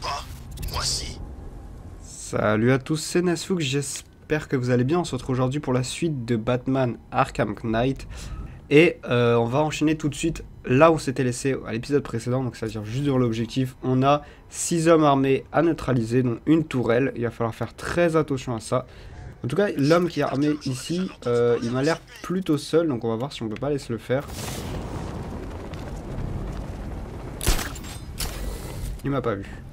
pas. Salut à tous, c'est Nasfook, j'espère que vous allez bien. On se retrouve aujourd'hui pour la suite de Batman Arkham Knight. Et euh, on va enchaîner tout de suite là où s'était laissé à l'épisode précédent, donc c'est-à-dire juste sur l'objectif. On a 6 hommes armés à neutraliser, dont une tourelle. Il va falloir faire très attention à ça. En tout cas, l'homme qui est armé ici, euh, il m'a l'air plutôt seul, donc on va voir si on peut pas laisser le faire. Il m'a pas vu.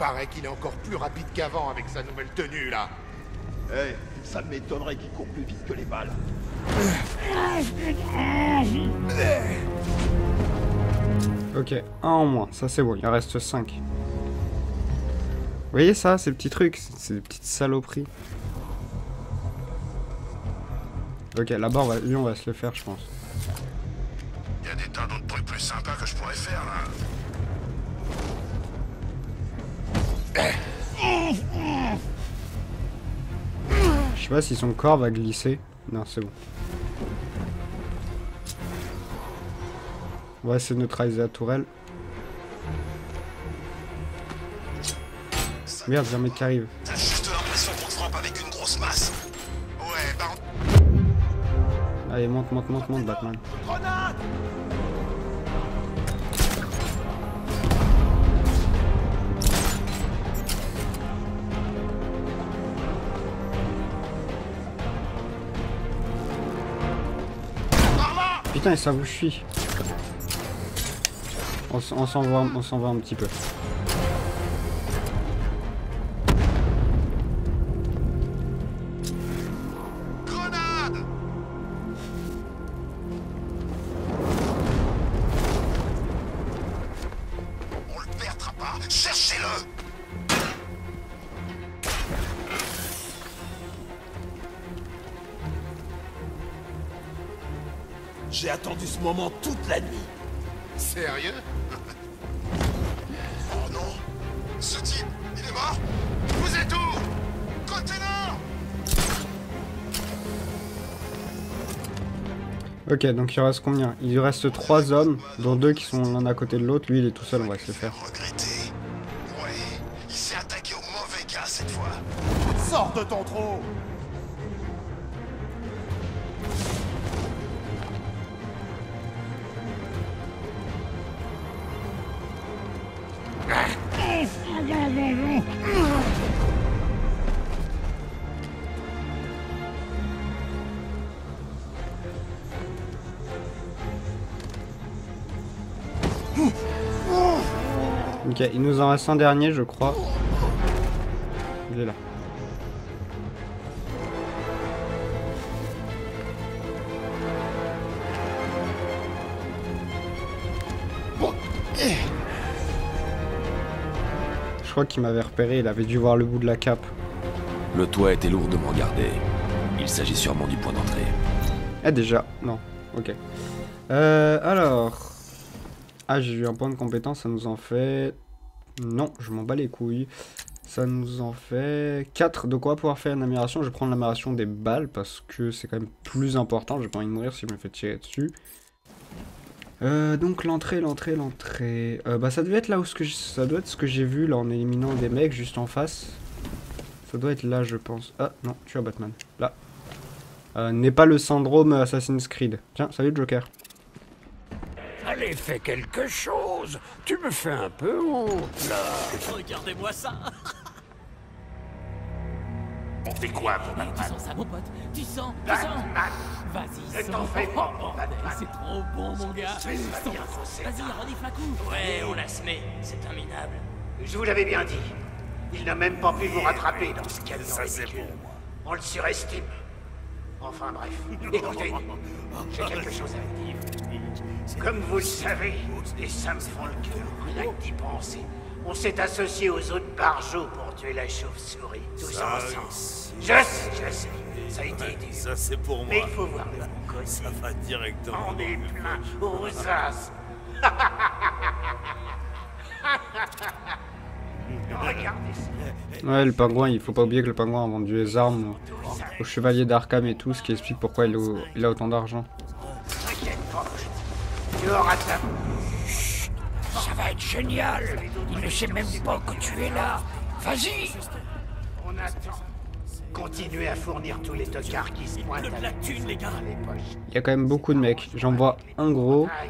Paraît qu'il est encore plus rapide qu'avant avec sa nouvelle tenue là. Eh, ça m'étonnerait qu'il court plus vite que les balles. Ok, un en moins, ça c'est bon, il en reste 5. Vous voyez ça, ces petits trucs, ces des petites saloperies. Ok, là-bas, lui, on va se le faire, je pense. Y a des tas d'autres trucs plus sympas que je pourrais faire là. Je sais pas si son corps va glisser. Non, c'est bon. On va essayer de neutraliser la tourelle. Merde, j'ai un mec qui arrive. Allez, monte, monte, monte, monte, Batman. Grenade Putain, ça vous fuit. On, s'en on s'en va un petit peu. J'ai attendu ce moment toute la nuit. Sérieux? Oh non Ce type, il est mort Vous êtes où? Container Ok, donc il reste combien? Il reste 3 hommes, dont deux qui sont l'un à côté de l'autre. Lui, il est tout seul, on va se le faire. Regretter. Ouais, il s'est attaqué au mauvais gars cette fois. Sors de ton trou Ok, il nous en reste un dernier, je crois. Il est là. Je crois qu'il m'avait repéré, il avait dû voir le bout de la cape. Le toit était lourdement gardé. Il s'agit sûrement du point d'entrée. Ah déjà, non, ok. Euh, alors... Ah, j'ai eu un point de compétence, ça nous en fait... Non, je m'en bats les couilles. Ça nous en fait 4. Donc on va pouvoir faire une amélioration? Je vais prendre l'amélioration des balles parce que c'est quand même plus important. J'ai pas envie de mourir si je me fais tirer dessus. Euh, donc l'entrée, l'entrée, l'entrée. Euh, bah ça devait être là où ce que ça doit être ce que j'ai vu là en éliminant des mecs juste en face. Ça doit être là, je pense. Ah non, tu as Batman. Là. Euh, N'est pas le syndrome Assassin's Creed. Tiens, salut Joker. Allez, fais quelque chose Tu me fais un peu honte, là Regardez-moi ça On fait quoi, mon Tu Batman sens ça, mon pote Tu sens Tu sens Vas-y, sens t'en fais pas, Oh, C'est trop bon, mon gars. Vas-y, renifle un coup Ouais, on la se met, c'est un minable. Je vous l'avais bien dit. Il n'a même pas pu vous rattraper dans ce camion Ça, c'est ridicule. bon, moi. On le surestime. Enfin bref, écoutez, j'ai quelque chose à vous dire. Comme vous le savez, et ça me fend le cœur, rien que d'y penser, on s'est associé aux autres barjots pour tuer la chauve-souris, tous Ça, ensemble. Je sais, je sais, ça a été dur. Ça, c'est pour Mais moi. il faut voir le bon côté. Ça va directement. On est plein aux as. Regardez ça. Ouais, le pingouin, il faut pas oublier que le pingouin a vendu les armes au, au chevalier d'Arkham et tout, ce qui explique pourquoi il, a- il a autant d'argent. Auras ta... Ça va être génial. Il ne sait même pas que tu es là. Vas-y. On attend. Continuez à fournir tous les tocards qui se pointent de la thune, les gars. Il y a quand même beaucoup de mecs. J'en vois un gros. Ah.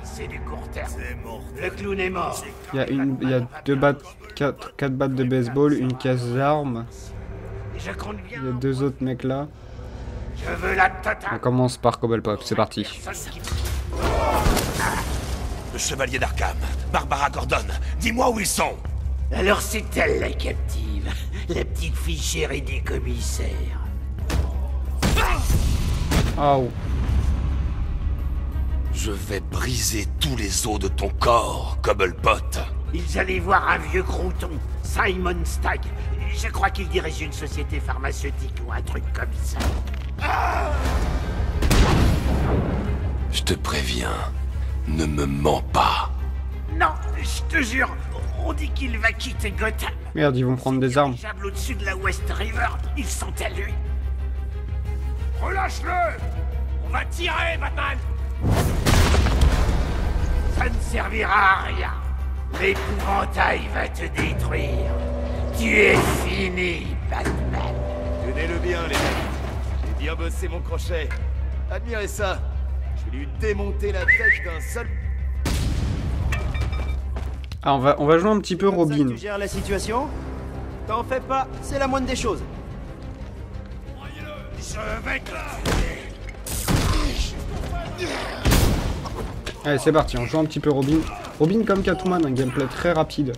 Le clown est mort. Il y a, une, il y a deux battes, quatre, quatre battes de baseball, une caisse d'armes. Il y a deux autres mecs là. Je veux la On commence par Cobblepop, c'est parti. Chevalier d'Arkham, Barbara Gordon, dis-moi où ils sont Alors c'est elle la captive. La petite fille chérie du commissaire. Ah, oh. Je vais briser tous les os de ton corps, Cobblepot. Ils allaient voir un vieux crouton, Simon Stagg. Je crois qu'il dirige une société pharmaceutique ou un truc comme ça. Je te préviens, ne me mens pas. Non, je te jure, on dit qu'il va quitter Gotham. Merde, ils vont prendre des armes. Au-dessus de la West River, ils sont à lui. Relâche-le On va tirer, Batman Ça ne servira à rien. L'épouvantail va te détruire. Tu es fini, Batman. Tenez-le bien, les mecs. J'ai bien bossé mon crochet. Admirez ça. Je vais lui démonter la tête d'un seul... Ah, on va, on va jouer un petit peu Comme ça que Robin. Tu gères la situation T'en fais pas, c'est la moindre des choses. Allez, c'est parti, on joue un petit peu Robin. Robin comme Catwoman, un gameplay très rapide.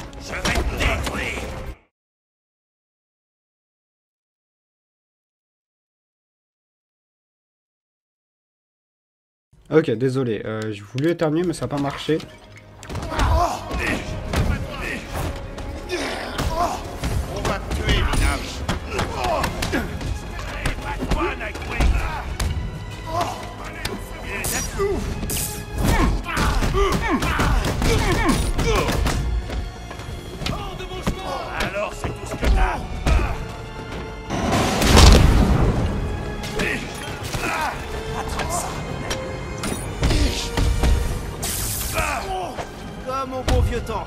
Ok, désolé, euh, j'ai voulu éternuer mais ça n'a pas marché. Comme au bon vieux temps.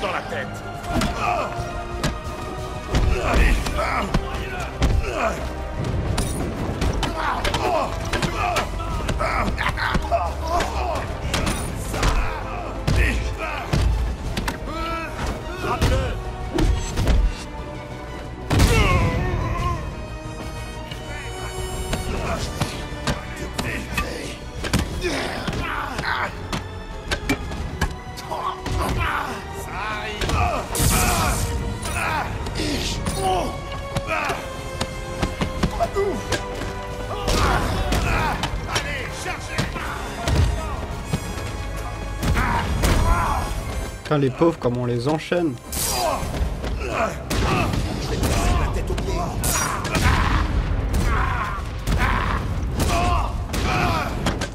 Dans la tête. Les pauvres, comme on les enchaîne.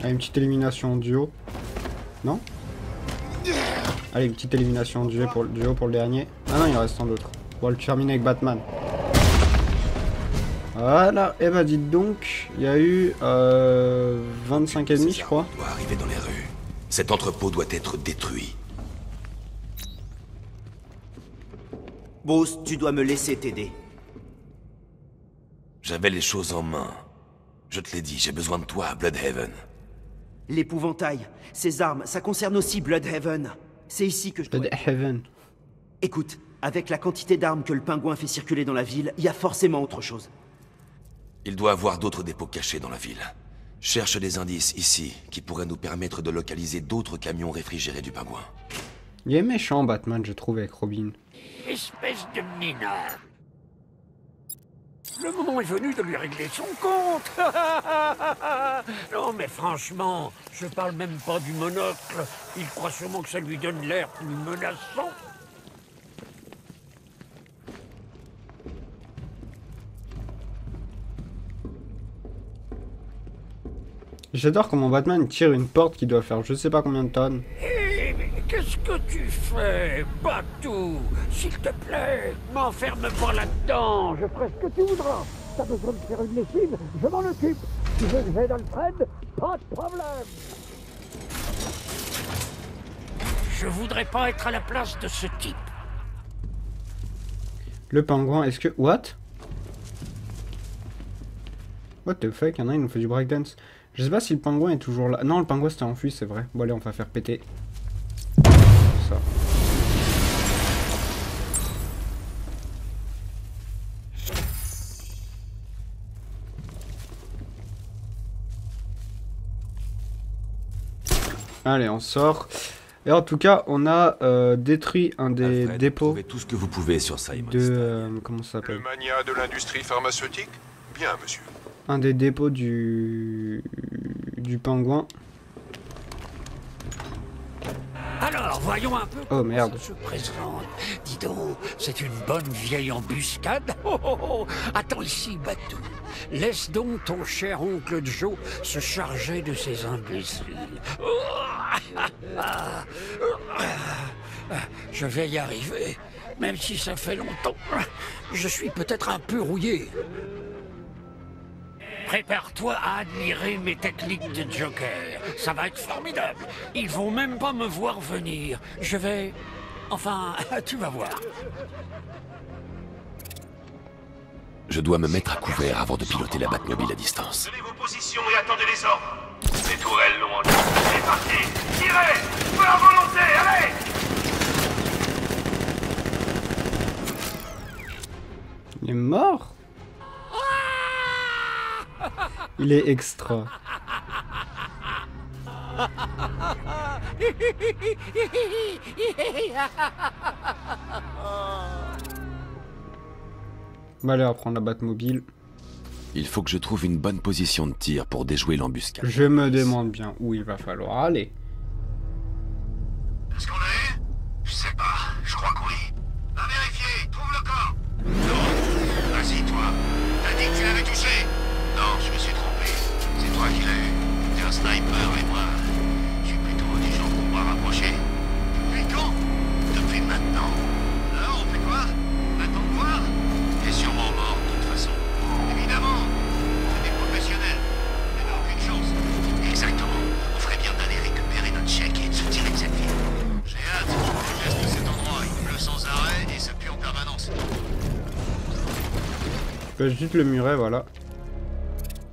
Allez, une petite élimination duo. Non Allez, une petite élimination en duo pour, le- duo pour le dernier. Ah non, il reste un autre. On va le terminer avec Batman. Voilà, et bah dites donc, il y a eu euh, 25 ennemis, je crois. doit arriver dans les rues. Cet entrepôt doit être détruit. Bruce, tu dois me laisser t'aider. J'avais les choses en main. Je te l'ai dit, j'ai besoin de toi à Bloodhaven. L'épouvantail, ces armes, ça concerne aussi Bloodhaven. C'est ici que je Heaven. Écoute, avec la quantité d'armes que le pingouin fait circuler dans la ville, il y a forcément autre chose. Il doit avoir d'autres dépôts cachés dans la ville. Cherche des indices ici qui pourraient nous permettre de localiser d'autres camions réfrigérés du pingouin. Il est méchant, Batman, je trouve, avec Robin. Espèce de minable. Le moment est venu de lui régler son compte. non, mais franchement, je parle même pas du monocle. Il croit sûrement que ça lui donne l'air plus menaçant. J'adore comment Batman tire une porte qui doit faire je sais pas combien de tonnes. Qu'est-ce que tu fais, Batou S'il te plaît, m'enferme pas là-dedans. Je ferai ce que tu voudras. T'as besoin de faire une lessive Je m'en occupe. Tu veux que j'aide Alfred? Pas de problème. Je voudrais pas être à la place de ce type. Le pingouin, est-ce que... What? What the fuck, y'en a, il nous fait du breakdance. Je sais pas si le pingouin est toujours là. Non, le pingouin s'était enfui, c'est vrai. Bon allez, on va faire péter. Allez, on sort. Et en tout cas, on a euh, détruit un des Alfred, dépôts trouvez tout ce que vous pouvez sur Simon. de... euh, comment ça Le s'appelle mania de l'industrie pharmaceutique? Bien, monsieur. un des dépôts du du pingouin. Alors, voyons un peu Oh, merde. ça se présente. Dis donc, c'est une bonne vieille embuscade. Oh, oh, oh. Attends ici, Batou. Laisse donc ton cher oncle Joe se charger de ces imbéciles. Je vais y arriver, même si ça fait longtemps. Je suis peut-être un peu rouillé. Prépare-toi à admirer mes techniques de Joker. Ça va être formidable. Ils vont même pas me voir venir. Je vais... Enfin, tu vas voir. Je dois me mettre à couvert avant de piloter la Batmobile à distance. Tenez vos positions et attendez les ordres. Les tourelles l'ont entendu. C'est parti Tirez à volonté, allez Il est mort? Il est extra. Bah allez, on va prendre la Batmobile. Il faut que je trouve une bonne position de tir pour déjouer l'embuscade. Je me demande bien où il va falloir aller. Est-ce qu'on l'a eu? Je sais pas, Juste le muret, voilà.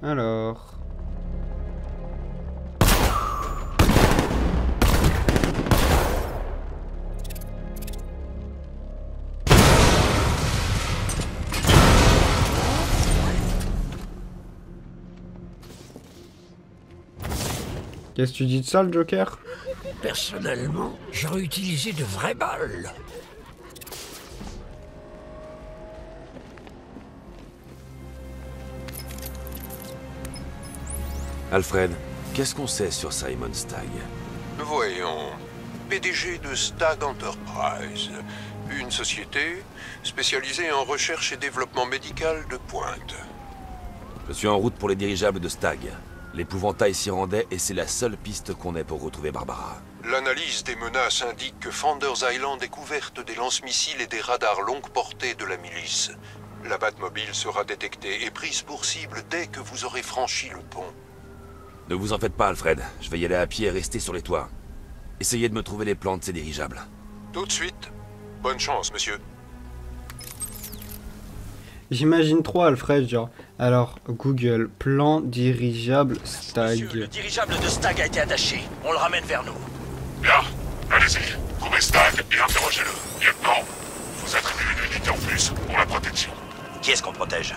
Alors... Qu'est-ce que tu dis de ça, le Joker? Personnellement, j'aurais utilisé de vraies balles. Alfred, qu'est-ce qu'on sait sur Simon Stagg Voyons. PDG de Stag Enterprise. Une société spécialisée en recherche et développement médical de pointe. Je suis en route pour les dirigeables de Stagg. L'épouvantail s'y rendait et c'est la seule piste qu'on ait pour retrouver Barbara. L'analyse des menaces indique que Founders Island est couverte des lance-missiles et des radars longue portée de la milice. La Batmobile sera détectée et prise pour cible dès que vous aurez franchi le pont. Ne vous en faites pas, Alfred. Je vais y aller à pied et rester sur les toits. Essayez de me trouver les plans de ces dirigeables. Tout de suite. Bonne chance, monsieur. J'imagine trop Alfred, genre. Alors, Google, plan dirigeable Monsieur, le stag. dirigeable de Stag a été attaché. On le ramène vers nous. Bien. Allez-y. Trouvez Stag et interrogez-le. Lieutenant, vous attribuez une unité en plus pour la protection. Qui est-ce qu'on protège?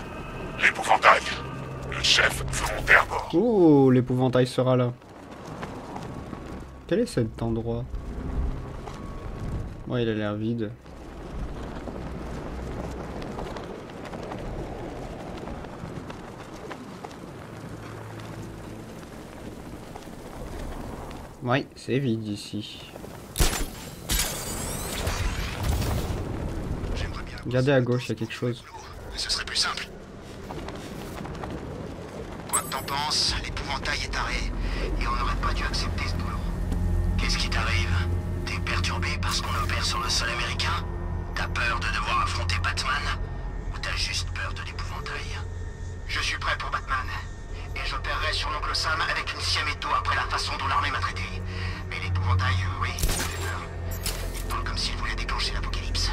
L'épouvantail. Le chef volontaire mort. Oh, l'épouvantail sera là. Quel est cet endroit? Ouais, il a l'air vide. Ouais, c'est vide ici. Regardez à gauche, il y a quelque chose. Ce serait plus simple. L'épouvantail est taré. Et on n'aurait pas dû accepter ce boulot. Qu'est-ce qui t'arrive? T'es perturbé parce qu'on opère sur le sol américain? T'as peur de devoir affronter Batman? Ou t'as juste peur de l'épouvantail? Je suis prêt pour Batman. Et j'opérerai sur l'oncle Sam avec une Siametto après la façon dont l'armée m'a traité. Mais l'épouvantail, euh, oui, fait peur. Il parle comme s'il voulait déclencher l'apocalypse.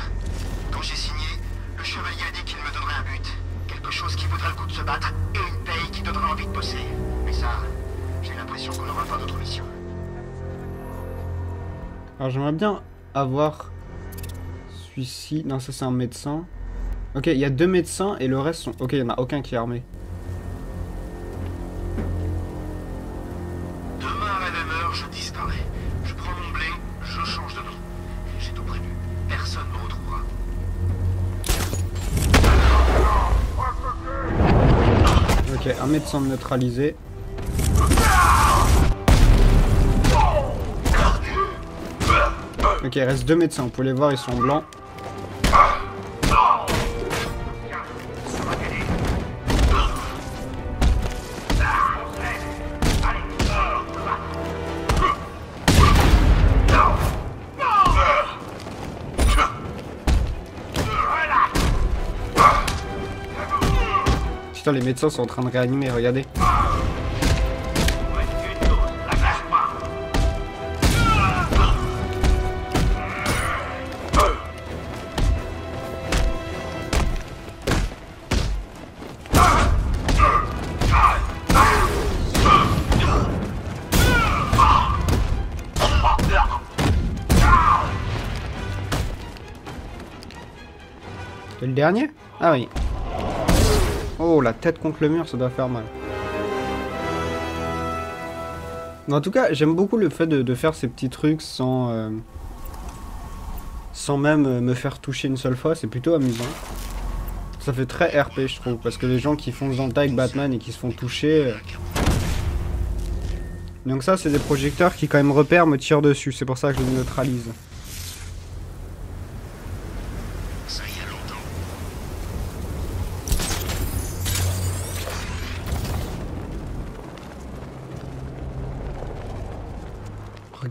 Quand j'ai signé, le chevalier a dit qu'il me donnerait un but. Quelque chose qui vaudrait le coup de se battre et donnerait envie de bosser. Mais ça, j'ai l'impression qu'on n'aura pas d'autre mission. Alors j'aimerais bien avoir celui-ci. Non, ça c'est un médecin. Ok, il y a deux médecins et le reste sont... Ok, il n'y en a aucun qui est armé. Médecin neutralisé. Ok, il reste deux médecins. Vous pouvez les voir, ils sont blancs. Les médecins sont en train de réanimer, regardez. Le dernier? Ah oui. Oh, la tête contre le mur, ça doit faire mal. En tout cas, j'aime beaucoup le fait de, faire ces petits trucs sans... euh, sans même euh, me faire toucher une seule fois, c'est plutôt amusant. Ça fait très RP, je trouve, parce que les gens qui foncent dans le avec Batman et qui se font toucher... euh, Donc ça, c'est des projecteurs qui, quand même repèrent, me tirent dessus. C'est pour ça que je les neutralise. Ça y a longtemps.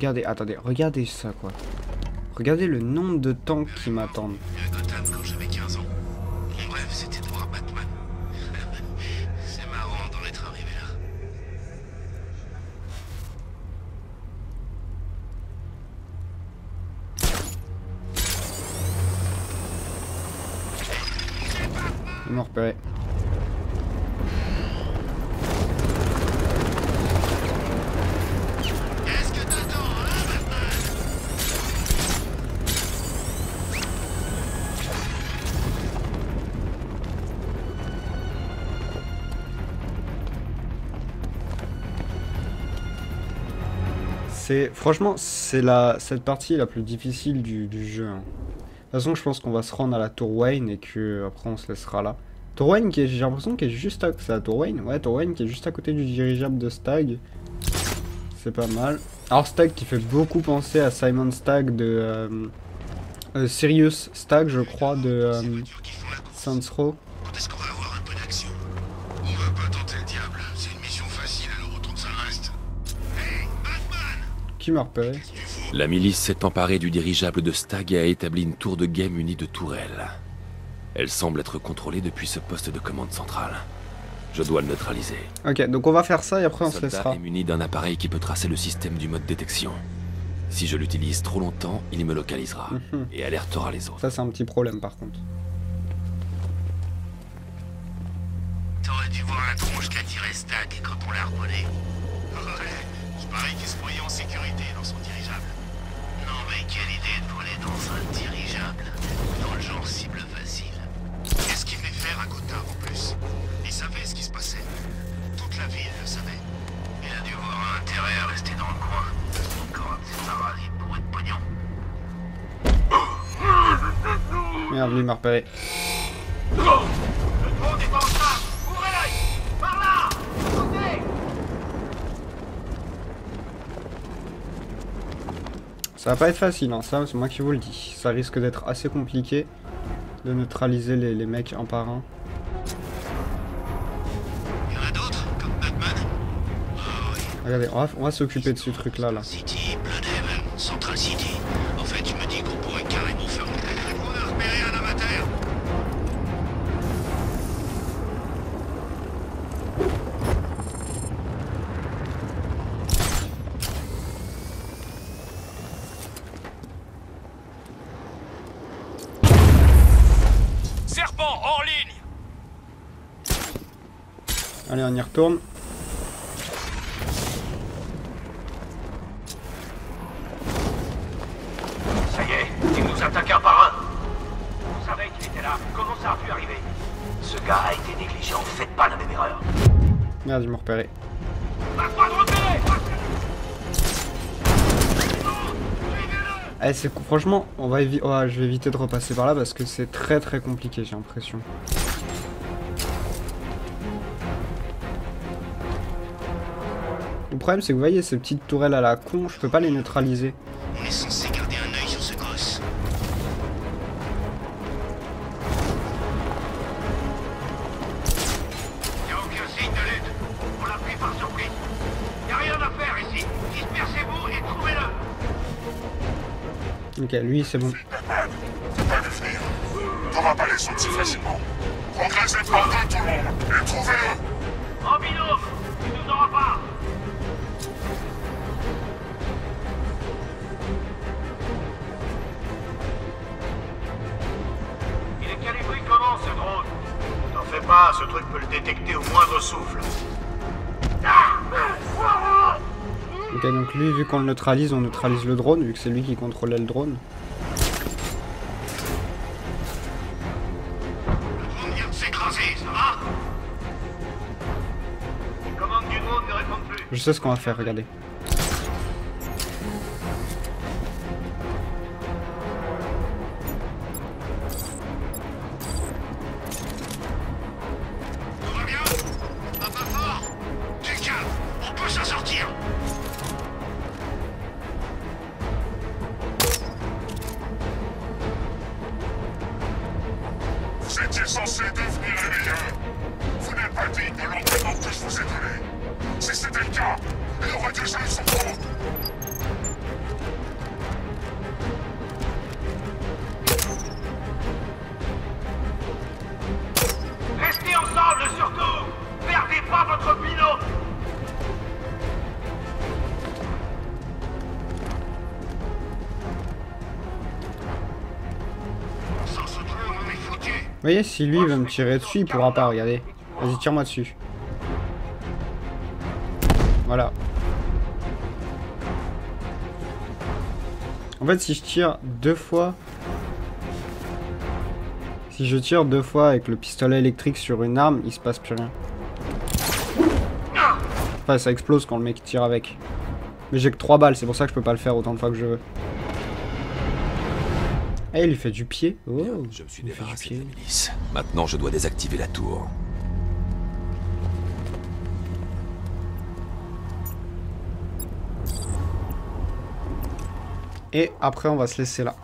Regardez, attendez, regardez ça, quoi. Regardez le nombre de tanks qui m'attendent. Franchement, c'est la cette partie la plus difficile du, jeu. hein. De toute façon, je pense qu'on va se rendre à la tour Wayne et que après on se laissera là. Tour Wayne qui j'ai l'impression qu'elle est juste à c'est la tour Wayne? Ouais, tour Wayne qui est juste à côté du dirigeable de Stag. C'est pas mal. Alors Stag qui fait beaucoup penser à Simon Stag de euh, euh, Sirius Stag, je crois, de euh. Qui m'a repéré La milice s'est emparée du dirigeable de Stag et a établi une tour de guet munie de tourelles. Elle semble être contrôlée depuis ce poste de commande centrale. Je dois le neutraliser. Ok, donc on va faire ça et après on se laissera. est muni d'un appareil qui peut tracer le système du mode détection. Si je l'utilise trop longtemps, il me localisera Mhm. et alertera les autres. Ça c'est un petit problème par contre. T'aurais dû voir la tronche qu'a tiré Stag quand on l'a reprené. Parie qu'il se croyait en sécurité dans son dirigeable. Non mais quelle idée de voler dans un dirigeable. Dans le genre cible facile. Qu'est-ce qu'il venait faire à Gotham en plus? Il savait ce qui se passait. Toute la ville le savait. Il a dû voir un intérêt à rester dans le coin. Encore un petit pour de pognon. Merde, lui m'a repéré. Le monde est en train Ouvrez l'œil Par là Sautez Ça va pas être facile, hein, ça c'est moi qui vous le dis. Ça risque d'être assez compliqué de neutraliser les, les mecs un par un. Il y en a d'autres, comme Batman Regardez, on va, s'occuper de ce truc là là. City, Allez, on y retourne. Ça y est, il nous attaque un par un. Vous savez qu'il était là. Comment ça a pu arriver? Ce gars a été négligent. Faites pas la même erreur. Merde, repéré. Passe-moi de repérer Eh, c'est franchement, on va évi- ouais, je vais éviter de repasser par là parce que c'est très très compliqué, j'ai l'impression. Le problème, c'est que vous voyez ces petites tourelles à la con, je peux pas les neutraliser. On est censé garder un œil sur ce gosse. Y a aucun signe de lutte. On l'a pris par surprise. Y a rien à faire ici. Dispersez-vous et trouvez-le. Ok, lui, c'est bon. Faut pas. T'auras pas les si facilement. Progressez par deux tout le monde et trouvez-le pas, ce truc peut le détecter au moindre souffle. Ah Ok, donc lui, vu qu'on le neutralise, on neutralise le drone, vu que c'est lui qui contrôlait le drone. On vient de s'écraser, ça va? Les commandes du drone ne répondent plus. Je sais ce qu'on va faire, regardez. Vous voyez, si lui veut me tirer dessus, il pourra pas, regardez. Vas-y, tire-moi dessus. Voilà. En fait, si je tire deux fois... Si je tire deux fois avec le pistolet électrique sur une arme, il se passe plus rien. Enfin, ça explose quand le mec tire avec. Mais j'ai que 3 balles, c'est pour ça que je peux pas le faire autant de fois que je veux. Eh, il lui fait du pied. Oh, Je me suis débarrassé de la milice. Maintenant, je dois désactiver la tour. Et après, on va se laisser là.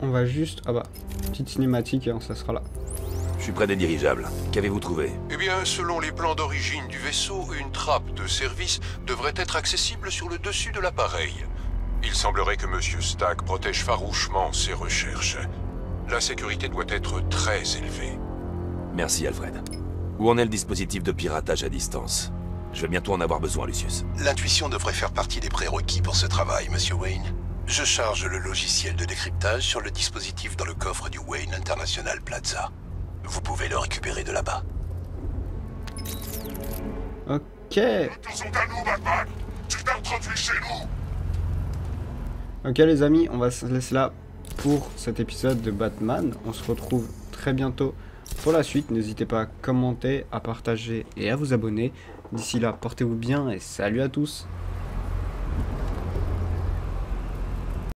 On va juste... Ah bah, petite cinématique et ça sera là. Je suis près des dirigeables. Qu'avez-vous trouvé? Eh bien, selon les plans d'origine du vaisseau, une trappe de service devrait être accessible sur le dessus de l'appareil. Il semblerait que Monsieur Stack protège farouchement ses recherches. La sécurité doit être très élevée. Merci, Alfred. Où en est le dispositif de piratage à distance? Je vais bientôt en avoir besoin, Lucius. L'intuition devrait faire partie des prérequis pour ce travail, Monsieur Wayne. Je charge le logiciel de décryptage sur le dispositif dans le coffre du Wayne International Plaza. Vous pouvez le récupérer de là-bas. Ok. Attention à nous, Batman Tu t'introduis chez nous Ok les amis, on va se laisser là pour cet épisode de Batman. On se retrouve très bientôt pour la suite. N'hésitez pas à commenter, à partager et à vous abonner. D'ici là, portez-vous bien et salut à tous